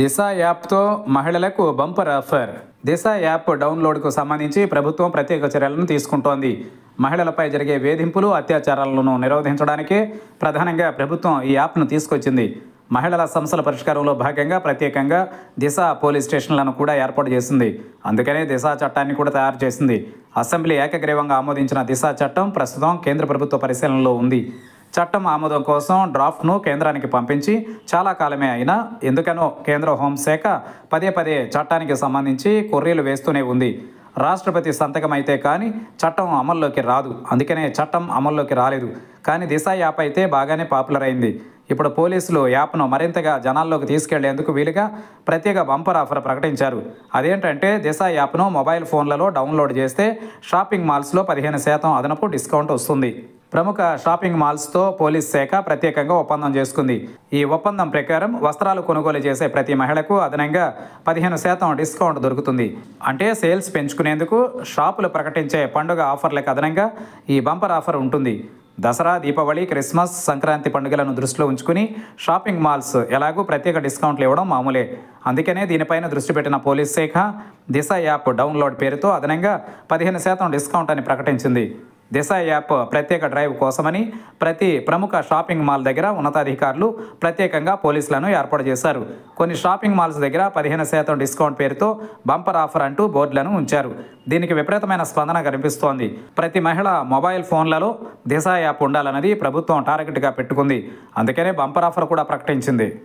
దిశ యాప్తో మహిళలకు bumper offer. Disha app డౌన్లోడ్కు సంబంధించి ప్రభుత్వం ప్రత్యేక చర్యలను తీసుకుంటోంది. మహిళలపై జరిగే వేధింపులు అత్యాచారాలను నిరోధించడానికి ప్రధానంగా ప్రభుత్వం ఈ యాప్ను తీసుకొచ్చింది. మహిళల సమస్యల పరిష్కారంలో భాగంగా ప్రత్యేకంగా దిశ పోలీస్ స్టేషన్లను కూడా ఏర్పాటు చేసింది. అందుకనే దిశ చట్టాన్ని కూడా తయారు చేసింది. అసెంబ్లీ ఏకగ్రీవంగా ఆమోదించిన దిశ చట్టం ప్రస్తుతం కేంద్ర ప్రభుత్వ పరిశీలనలో ఉంది. చట్టం ఆమోదం కోసం డ్రాఫ్ట్ను కేంద్రానికి పంపించి చాలా కాలమే అయినా ఎందుకనో కేంద్ర హోంశాఖ పదే పదే చట్టానికి సంబంధించి కొర్రీలు వేస్తూనే ఉంది. రాష్ట్రపతి సంతకం అయితే కానీ చట్టం అమల్లోకి రాదు. అందుకనే చట్టం అమల్లోకి రాలేదు. కానీ దిశ యాప్ అయితే బాగానే పాపులర్ అయింది. ఇప్పుడు పోలీసులు యాప్ను మరింతగా జనాల్లోకి తీసుకెళ్ళేందుకు వీలుగా ప్రత్యేక బంపర్ ఆఫర్ ప్రకటించారు. అదేంటంటే దిశ యాప్ను మొబైల్ ఫోన్లలో డౌన్లోడ్ చేస్తే షాపింగ్ మాల్స్లో పదిహేను శాతం అదనపు డిస్కౌంట్ వస్తుంది. ప్రముఖ షాపింగ్ మాల్స్తో పోలీస్ శాఖ ప్రత్యేకంగా ఒప్పందం చేసుకుంది. ఈ ఒప్పందం ప్రకారం వస్త్రాలు కొనుగోలు చేసే ప్రతి మహిళకు అదనంగా పదిహేను శాతం డిస్కౌంట్ దొరుకుతుంది. అంటే సేల్స్ పెంచుకునేందుకు షాపులు ప్రకటించే పండుగ ఆఫర్లకు అదనంగా ఈ బంపర్ ఆఫర్ ఉంటుంది. దసరా దీపావళి క్రిస్మస్ సంక్రాంతి పండుగలను దృష్టిలో ఉంచుకుని షాపింగ్ మాల్స్ ఎలాగూ ప్రత్యేక డిస్కౌంట్లు ఇవ్వడం మామూలే. అందుకనే దీనిపైన దృష్టి పెట్టిన పోలీస్ శాఖ దిశ యాప్ డౌన్లోడ్ పేరుతో అదనంగా పదిహేను శాతం డిస్కౌంట్ అని ప్రకటించింది. దిశ యాప్ ప్రత్యేక డ్రైవ్ కోసమని ప్రతి ప్రముఖ షాపింగ్ మాల్ దగ్గర ఉన్నతాధికారులు ప్రత్యేకంగా పోలీసులను ఏర్పాటు చేశారు. కొన్ని షాపింగ్ మాల్స్ దగ్గర పదిహేను శాతం డిస్కౌంట్ పేరుతో బంపర్ ఆఫర్ అంటూ బోర్డులను ఉంచారు. దీనికి విపరీతమైన స్పందన కనిపిస్తోంది. ప్రతి మహిళ మొబైల్ ఫోన్లలో దిశ యాప్ ఉండాలన్నది ప్రభుత్వం టార్గెట్గా పెట్టుకుంది. అందుకనే బంపర్ ఆఫర్ కూడా ప్రకటించింది.